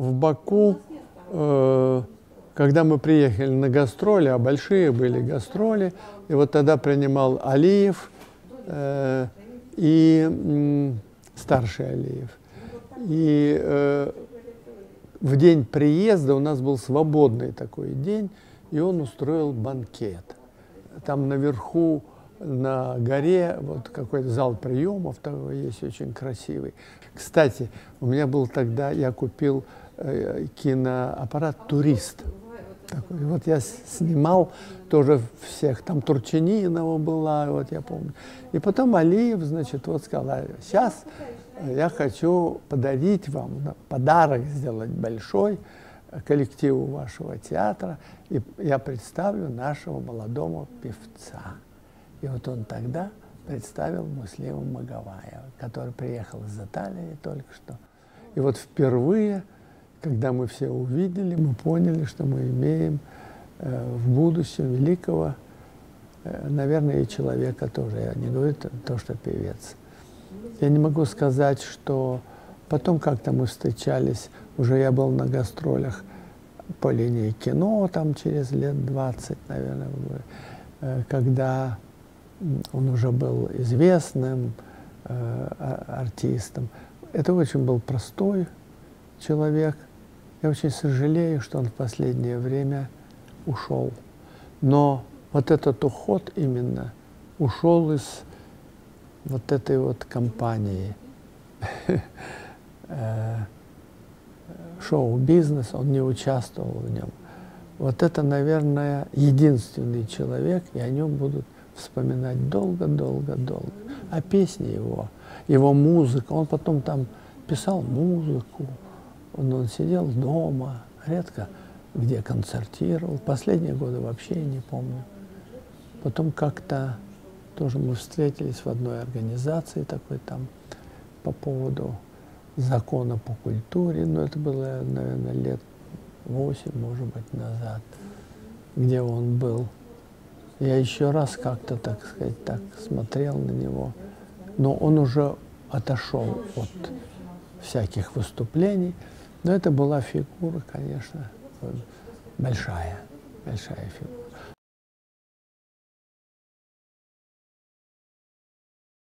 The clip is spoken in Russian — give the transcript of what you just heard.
Баку, э, когда мы приехали на гастроли, а большие были гастроли, и вот тогда принимал Алиев э, и м, старший Алиев. И э, в день приезда у нас был свободный такой день, и он устроил банкет. Там наверху на горе вот какой-то зал приемов такой есть очень красивый. Кстати, у меня был тогда, я купил э, киноаппарат «Турист». Такой. Вот я снимал тоже всех, там Турчининова была, вот я помню. И потом Алиев, значит, вот сказал, сейчас я хочу подарить вам, подарок сделать большой коллективу вашего театра, и я представлю нашего молодого певца. И вот он тогда представил Муслима Магаваева, который приехал из Италии только что. И вот впервые, когда мы все увидели, мы поняли, что мы имеем э, в будущем великого, э, наверное, и человека тоже. Я не говорю то, что певец. Я не могу сказать, что потом как-то мы встречались, уже я был на гастролях по линии кино, там через лет 20, наверное, э, когда он уже был известным а, артистом. Это очень был простой человек. Я очень сожалею, что он в последнее время ушел. Но вот этот уход именно ушел из вот этой вот компании э, шоу-бизнес, он не участвовал в нем. Вот это, наверное, единственный человек, и о нем будут вспоминать долго-долго-долго. А песни его, его музыка, он потом там писал музыку, он, он сидел дома, редко где концертировал. Последние годы вообще не помню. Потом как-то тоже мы встретились в одной организации такой там по поводу закона по культуре, но это было, наверное, лет восемь, может быть, назад, где он был. Я еще раз как-то, так сказать, так смотрел на него, но он уже отошел от всяких выступлений, но это была фигура, конечно, большая, большая фигура.